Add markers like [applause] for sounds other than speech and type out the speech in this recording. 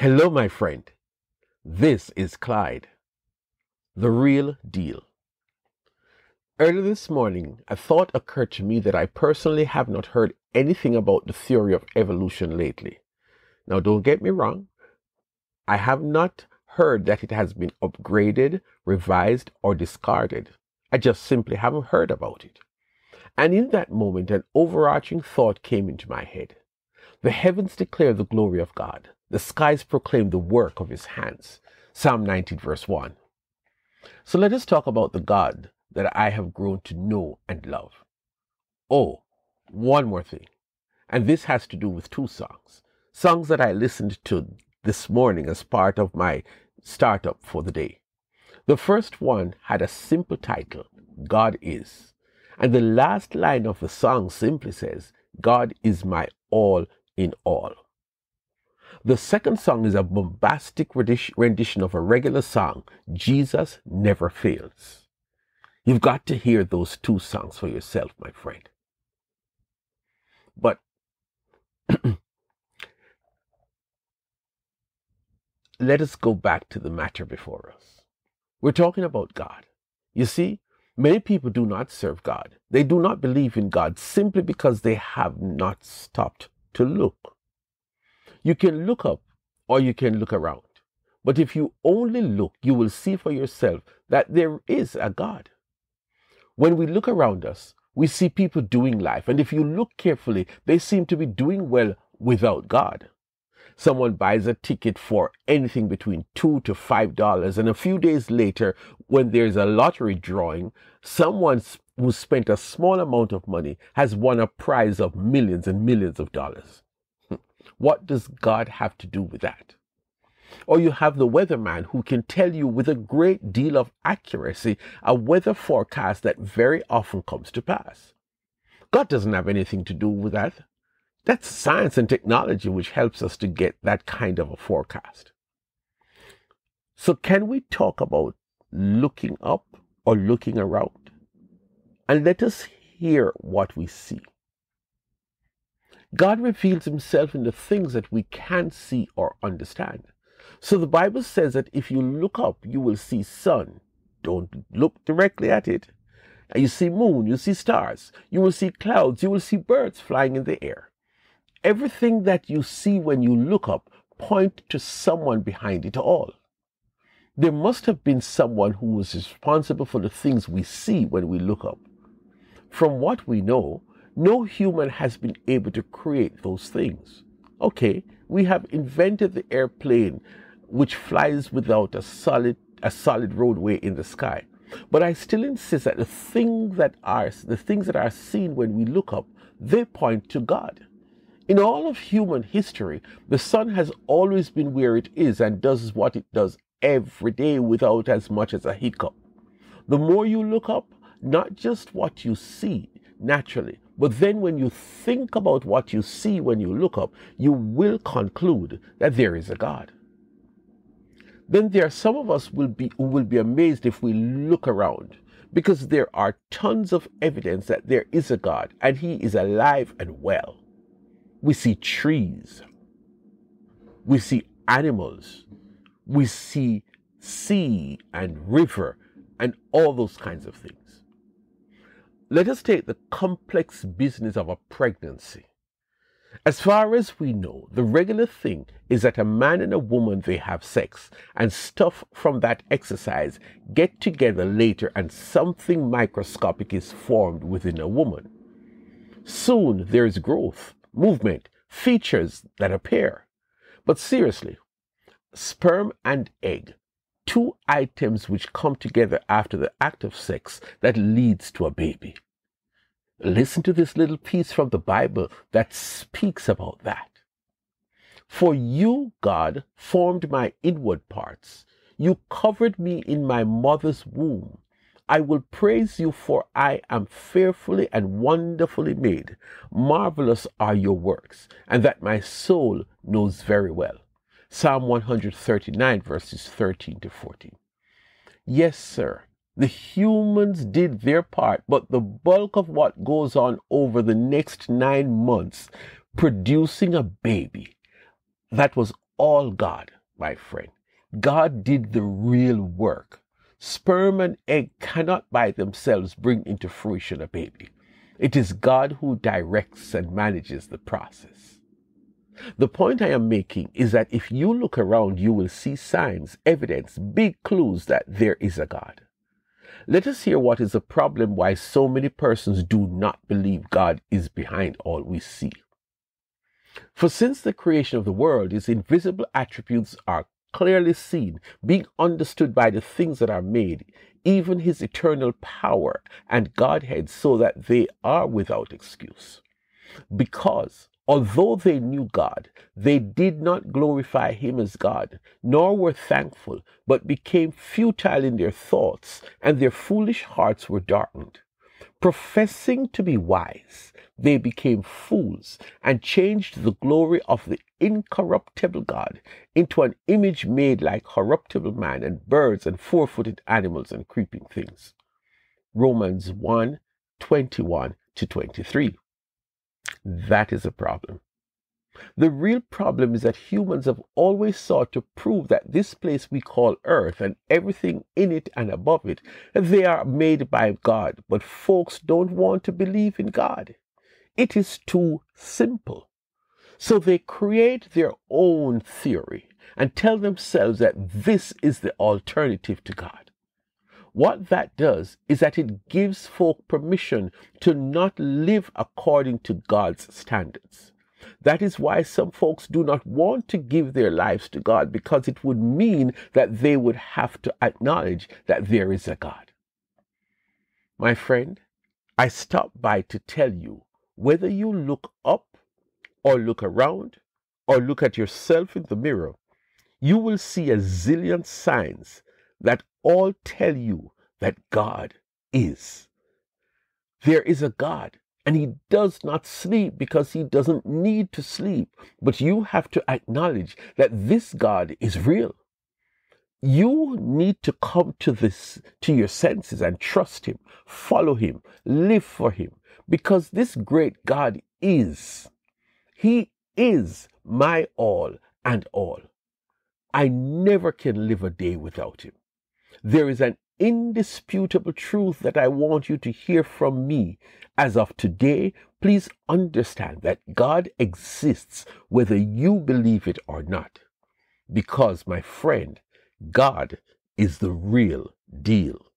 Hello, my friend. This is Clyde, the real deal. Early this morning, a thought occurred to me that I personally have not heard anything about the theory of evolution lately. Now, don't get me wrong, I have not heard that it has been upgraded, revised, or discarded. I just simply haven't heard about it. And in that moment, an overarching thought came into my head. The heavens declare the glory of God. The skies proclaim the work of his hands. Psalm 19, verse 1. So let us talk about the God that I have grown to know and love. Oh, one more thing. And this has to do with two songs. Songs that I listened to this morning as part of my startup for the day. The first one had a simple title, God is. And the last line of the song simply says, God is my all in all. The second song is a bombastic rendition of a regular song, Jesus Never Fails. You've got to hear those two songs for yourself, my friend. But [clears throat] let us go back to the matter before us. We're talking about God. You see, many people do not serve God. They do not believe in God simply because they have not stopped to look. You can look up or you can look around. But if you only look, you will see for yourself that there is a God. When we look around us, we see people doing life. And if you look carefully, they seem to be doing well without God. Someone buys a ticket for anything between two to five dollars, and a few days later, when there's a lottery drawing, someone who spent a small amount of money has won a prize of millions and millions of dollars. [laughs] What does God have to do with that? Or you have the weatherman who can tell you with a great deal of accuracy a weather forecast that very often comes to pass. God doesn't have anything to do with that. That's science and technology which helps us to get that kind of a forecast. So, can we talk about looking up or looking around? And let us hear what we see. God reveals himself in the things that we can't see or understand. So the Bible says that if you look up, you will see sun. Don't look directly at it. You see moon, you see stars, you will see clouds, you will see birds flying in the air. Everything that you see when you look up point to someone behind it all. There must have been someone who was responsible for the things we see when we look up. From what we know, no human has been able to create those things. Okay, we have invented the airplane which flies without a solid a solid roadway in the sky. But I still insist that the things that are the things that are seen when we look up, they point to God. In all of human history, the sun has always been where it is and does what it does every day without as much as a hiccup. The more you look up, not just what you see naturally, but then when you think about what you see when you look up, you will conclude that there is a God. Then there are some of us will be, who will be amazed if we look around because there are tons of evidence that there is a God and he is alive and well. We see trees. We see animals. We see sea and river and all those kinds of things. Let us take the complex business of a pregnancy. As far as we know, the regular thing is that a man and a woman they have sex and stuff from that exercise get together later and something microscopic is formed within a woman. Soon there is growth, movement, features that appear. But seriously, sperm and egg two items which come together after the act of sex that leads to a baby. Listen to this little piece from the Bible that speaks about that. For you, God, formed my inward parts. You covered me in my mother's womb. I will praise you, for I am fearfully and wonderfully made. Marvelous are your works, and that my soul knows very well. Psalm 139, verses 13 to 14. Yes, sir, the humans did their part, but the bulk of what goes on over the next nine months, producing a baby, that was all God, my friend. God did the real work. Sperm and egg cannot by themselves bring into fruition a baby. It is God who directs and manages the process. The point I am making is that if you look around, you will see signs, evidence, big clues that there is a God. Let us hear what is the problem why so many persons do not believe God is behind all we see. For since the creation of the world, his invisible attributes are clearly seen, being understood by the things that are made, even his eternal power and Godhead, so that they are without excuse. Because although they knew God, they did not glorify him as God, nor were thankful, but became futile in their thoughts, and their foolish hearts were darkened. Professing to be wise, they became fools and changed the glory of the incorruptible God into an image made like corruptible man and birds and four footed animals and creeping things. Romans 1 21 to 23. That is a problem. The real problem is that humans have always sought to prove that this place we call earth and everything in it and above it, they are made by God, but folks don't want to believe in God. It is too simple. So they create their own theory and tell themselves that this is the alternative to God. What that does is that it gives folk permission to not live according to God's standards. That is why some folks do not want to give their lives to God because it would mean that they would have to acknowledge that there is a God. My friend, I stop by to tell you whether you look up or look around or look at yourself in the mirror, you will see a zillion signs that all tell you that God is. There is a God, and He does not sleep because He doesn't need to sleep. But you have to acknowledge that this God is real. You need to come to this, to your senses and trust Him, follow Him, live for Him, because this great God is. He is my all and all. I never can live a day without Him. There is an indisputable truth that I want you to hear from me. As of today, please understand that God exists whether you believe it or not. Because, my friend, God is the real deal.